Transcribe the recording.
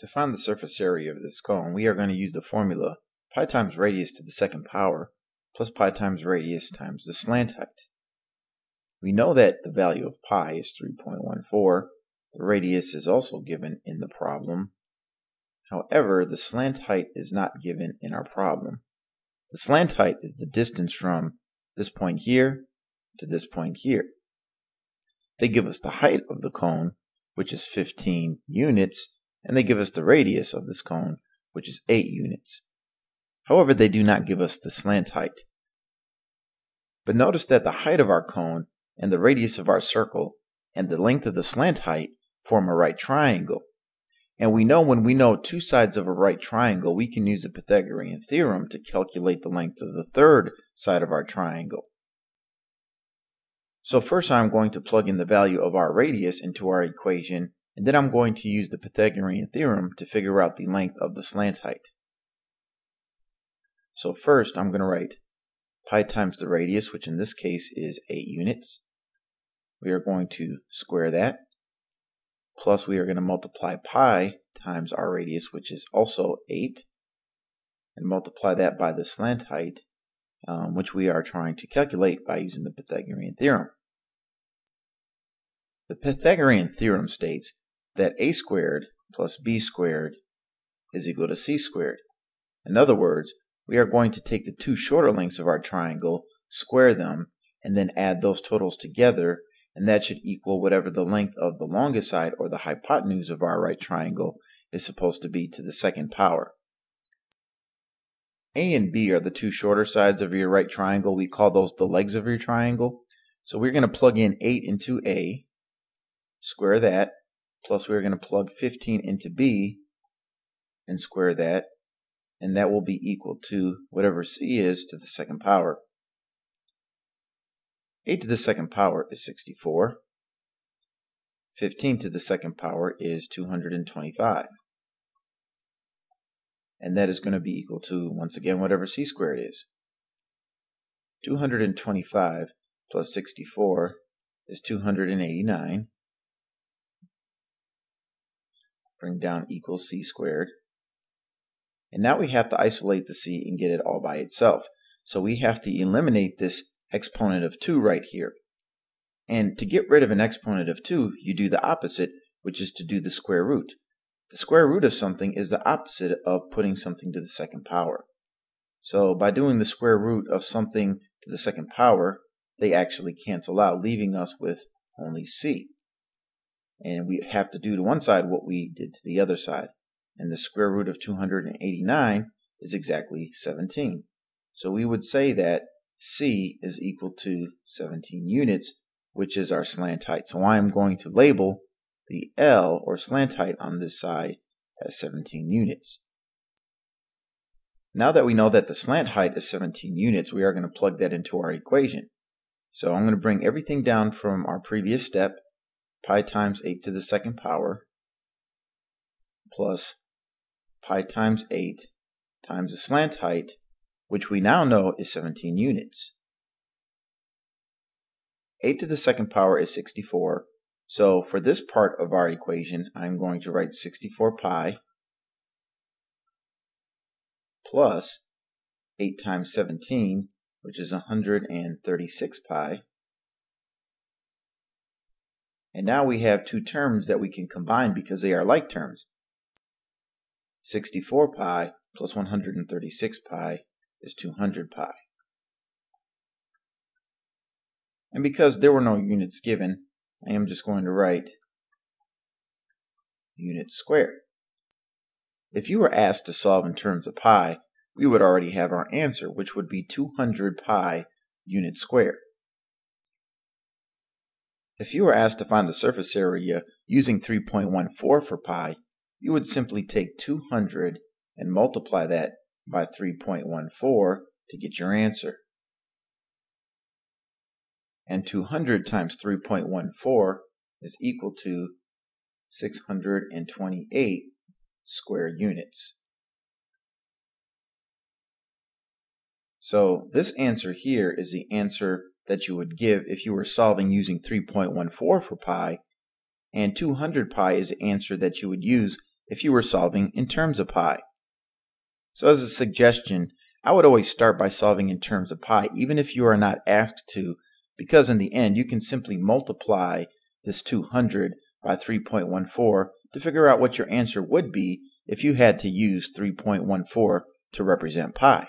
To find the surface area of this cone, we are going to use the formula pi times radius to the second power plus pi times radius times the slant height. We know that the value of pi is 3.14. The radius is also given in the problem. However, the slant height is not given in our problem. The slant height is the distance from this point here to this point here. They give us the height of the cone, which is 15 units, and they give us the radius of this cone, which is 8 units. However, they do not give us the slant height. But notice that the height of our cone and the radius of our circle and the length of the slant height form a right triangle. And we know when we know two sides of a right triangle, we can use the Pythagorean theorem to calculate the length of the third side of our triangle. So first I'm going to plug in the value of our radius into our equation, and then I'm going to use the Pythagorean theorem to figure out the length of the slant height. So first I'm going to write pi times the radius, which in this case is 8 units. We are going to square that, plus we are going to multiply pi times our radius, which is also 8, and multiply that by the slant height, um, which we are trying to calculate by using the Pythagorean theorem. The Pythagorean theorem states that a squared plus b squared is equal to c squared. In other words, we are going to take the two shorter lengths of our triangle, square them, and then add those totals together, and that should equal whatever the length of the longest side or the hypotenuse of our right triangle is supposed to be to the second power. A and B are the two shorter sides of your right triangle. We call those the legs of your triangle. So we're going to plug in 8 into A, square that, plus we're going to plug 15 into B and square that, and that will be equal to whatever c is to the second power. 8 to the second power is 64. 15 to the second power is 225. And that is going to be equal to, once again, whatever c squared is. 225 plus 64 is 289. Bring down equals c squared. And now we have to isolate the c and get it all by itself. So we have to eliminate this exponent of 2 right here. And to get rid of an exponent of 2, you do the opposite, which is to do the square root. The square root of something is the opposite of putting something to the second power. So by doing the square root of something to the second power, they actually cancel out, leaving us with only c. And we have to do to one side what we did to the other side and the square root of 289 is exactly 17. So we would say that C is equal to 17 units, which is our slant height. So I am going to label the L, or slant height, on this side as 17 units. Now that we know that the slant height is 17 units, we are going to plug that into our equation. So I'm going to bring everything down from our previous step, pi times 8 to the second power, plus pi times 8 times the slant height, which we now know is 17 units. 8 to the second power is 64. So for this part of our equation, I'm going to write 64 pi plus 8 times 17, which is 136 pi. And now we have two terms that we can combine because they are like terms. 64 pi plus 136 pi is 200 pi. And because there were no units given, I am just going to write units squared. If you were asked to solve in terms of pi, we would already have our answer, which would be 200 pi units squared. If you were asked to find the surface area using 3.14 for pi, you would simply take 200 and multiply that by 3.14 to get your answer. And 200 times 3.14 is equal to 628 square units. So this answer here is the answer that you would give if you were solving using 3.14 for pi, and 200 pi is the answer that you would use if you were solving in terms of pi. So as a suggestion, I would always start by solving in terms of pi, even if you are not asked to, because in the end you can simply multiply this 200 by 3.14 to figure out what your answer would be if you had to use 3.14 to represent pi.